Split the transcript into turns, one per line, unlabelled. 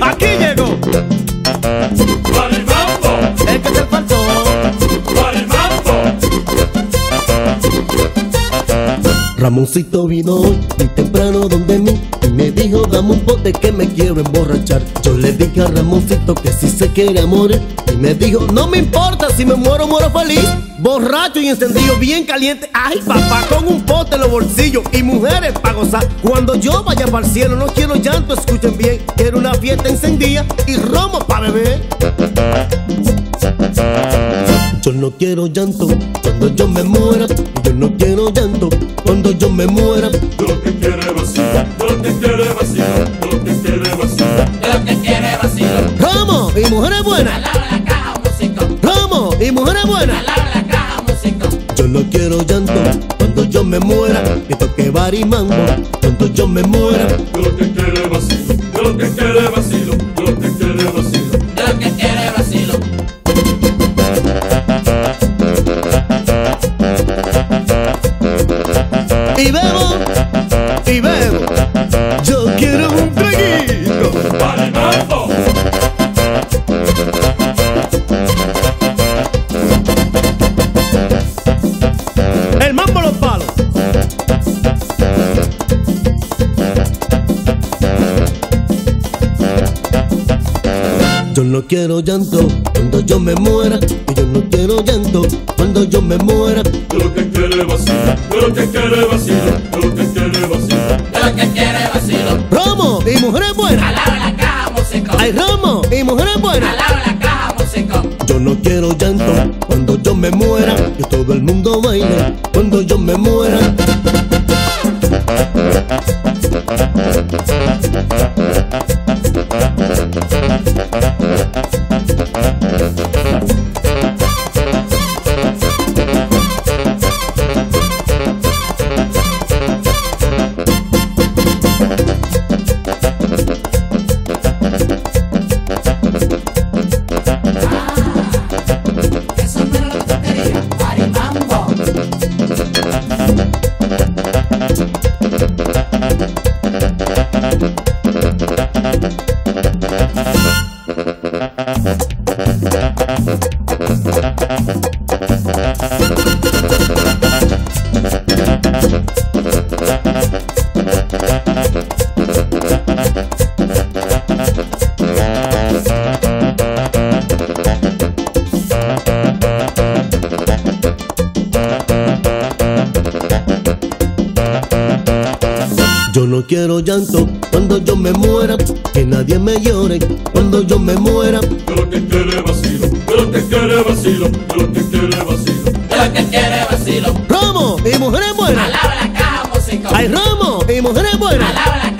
Aquí llegó que.
Ramoncito vino hoy muy temprano donde mí dame un pote que me quiero emborrachar. Yo le dije a Ramoncito que si se quiere morir y me dijo no me importa si me muero muero feliz. Borracho y encendido bien caliente, ay papá con un pote en los bolsillos y mujeres para gozar. Cuando yo vaya para el cielo no quiero llanto, escuchen bien, quiero una fiesta encendida y romo para beber. Yo no quiero llanto cuando yo me muera. Yo no quiero llanto cuando yo me muera. Y
la caja, músico.
Romo y mujeres buenas.
Alaba la caja, músico.
Yo no quiero llanto cuando yo me muera. Que toque bar y mambo cuando yo me muera.
Lo que quiere vacío, lo que quiere vacío, lo que quiere vacío.
Lo que quiere vacilo.
Y bebo, Yo no quiero llanto cuando yo me muera. Y yo no quiero llanto cuando yo me muera.
Lo que quiere vacío, lo que quiere vacío, lo que quiere vacío.
Lo que quiere vacilo.
Romo y mujeres buenas.
Alaba la caja, músico.
Hay romo y mujeres buenas.
Alaba la caja, músico.
Yo no quiero llanto cuando yo me muera. Que todo el mundo baile cuando yo me muera. Yo no quiero llanto cuando yo me muera. Que nadie me llore cuando yo me muera.
Lo que quiere vacío, lo que quiere vacío, lo que quiere vacío.
Lo que quiere vacilo.
Romo y mujeres buenas.
Alaba la caja, músico.
Hay romo y mujeres buenas.
Alaba la